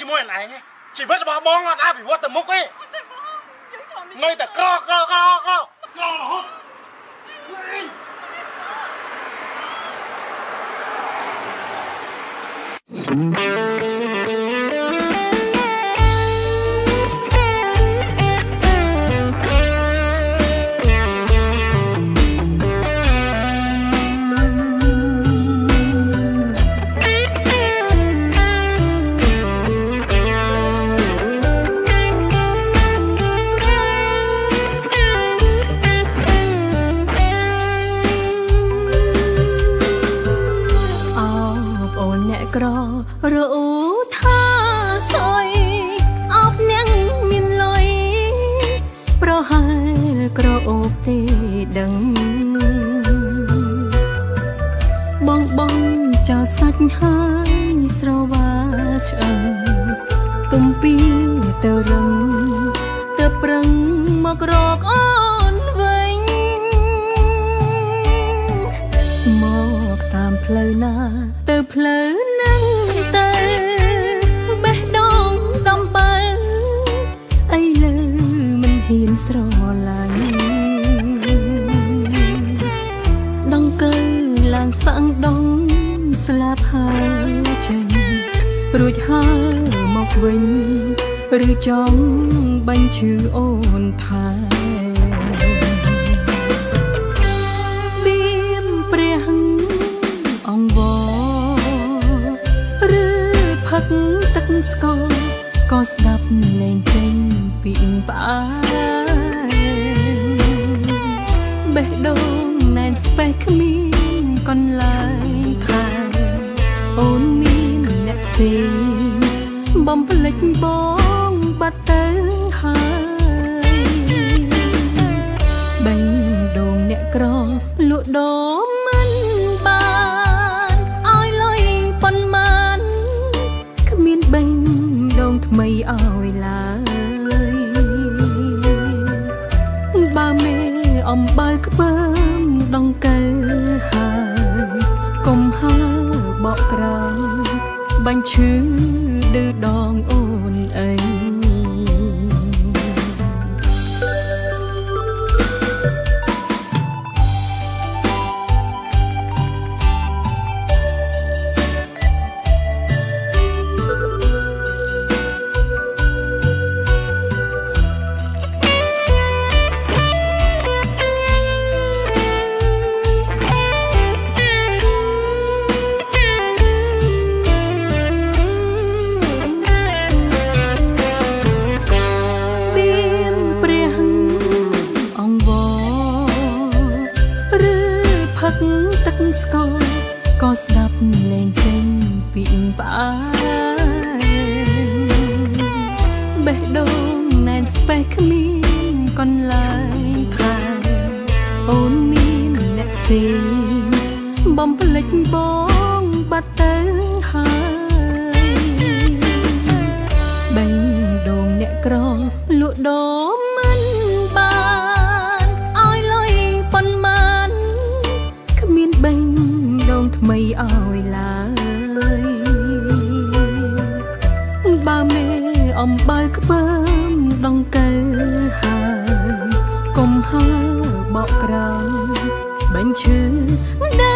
ជាមួយនឹងឯងជីវិតរបស់បងអត់អភិវឌ្ឍទៅមុខទេនៅតែក្រក្រក្រក្រ កក្ររអ៊ូថាសអយអោបអ្នកមានលុយប្រហែលក្រអូបទេដឹងបងបងចោលសាច់ហើយស្រវាឆ្អឹងទំពីទៅរឹងទៅប្រឹងមករកអូ ឡើងសាំងដងស្លាប់ហើយចេញរួចហើយមកវិញឬចង់បាញ់ឈឺអូនថែបៀមព្រះអង្វរឬផឹកទឹកស្ករក៏ស្ដាប់លេងចេញពីផ្អែមបេះដូងណែនស្បេះគ្មាន អូនមានអ្នកផ្សេងបំភ្លេចបងបាត់ទៅហើយបេះដូងអ្នកក្រលក់ដូរមិនបានឲ្យលុយប៉ុន្មានគ្មានបេះដូងថ្មីឲ្យឡើយបើមេអំបើក្បើ បាញ់ឈឺឌឺដ អែមបេះដូងណែនស្បេះគ្មានកន្លែងខែអូនមានអ្នកផ្សេងបំភ្លេចបងបាត់ទៅហើយបេះដូងអ្នកក្រលក់ដូរមិនបានឲ្យលុយប៉ុន្មានគ្មានបេះដូងថ្មីឲ្យឡើយ អំបើក្បើមដងកើហើយកុំហើបកក្រោយបាញ់ឈឺដ